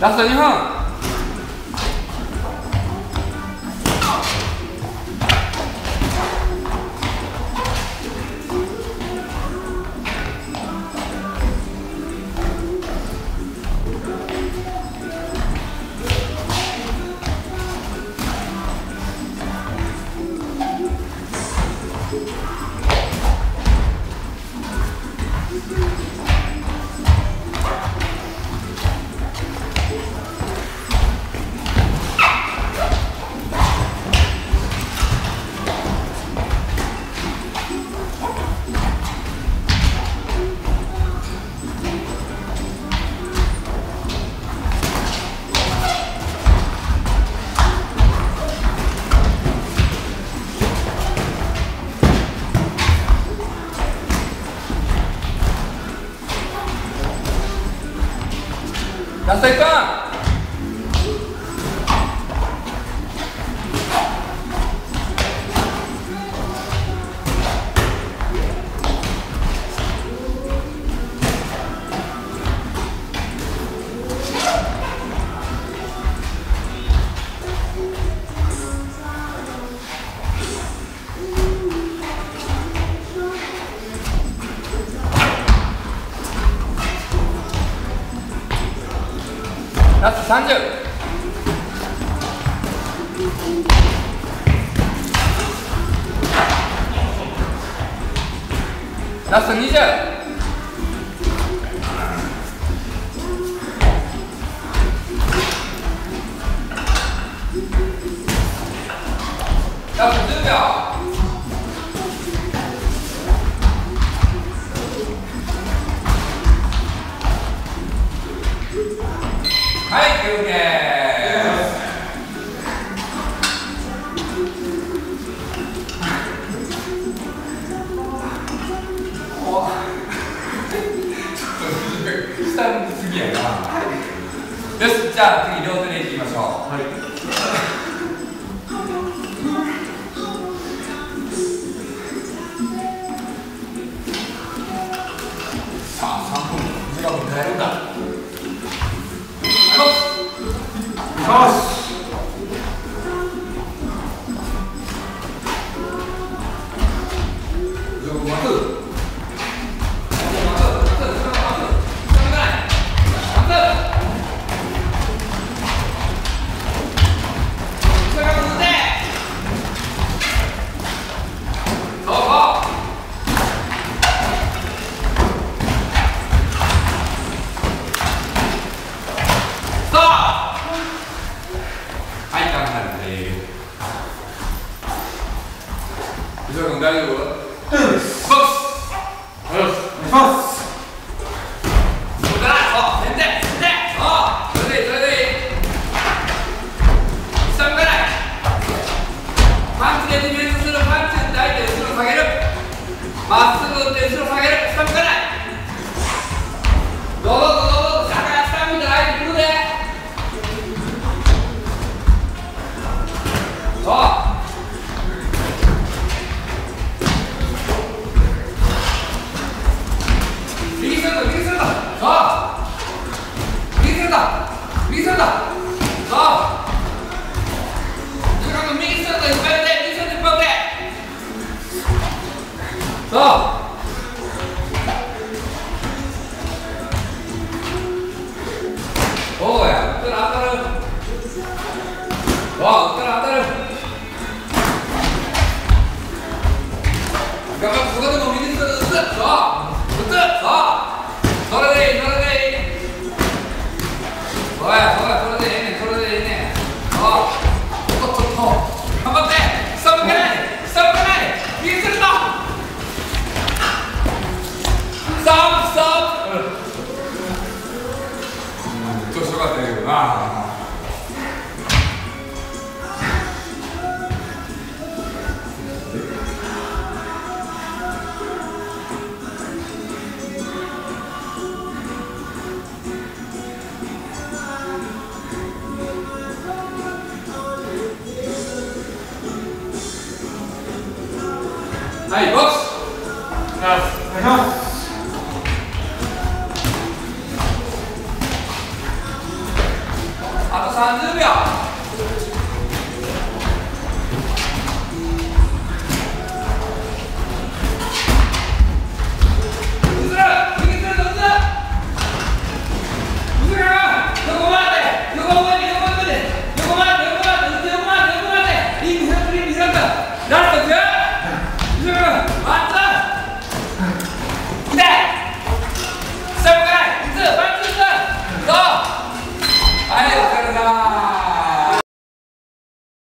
Lass doch nicht. Na 好ラスト30ラスト20 몇 숫자 이런 大丈夫大丈夫です。ボックスお願いします。まっす。ぐるか右するかそう右いっぱい打て右する。いっぱい打てそう頑張ってここでも右打つ。そう打つ。そうそれでいい。Vai, vai. はいボックス。お願いします。あと30秒。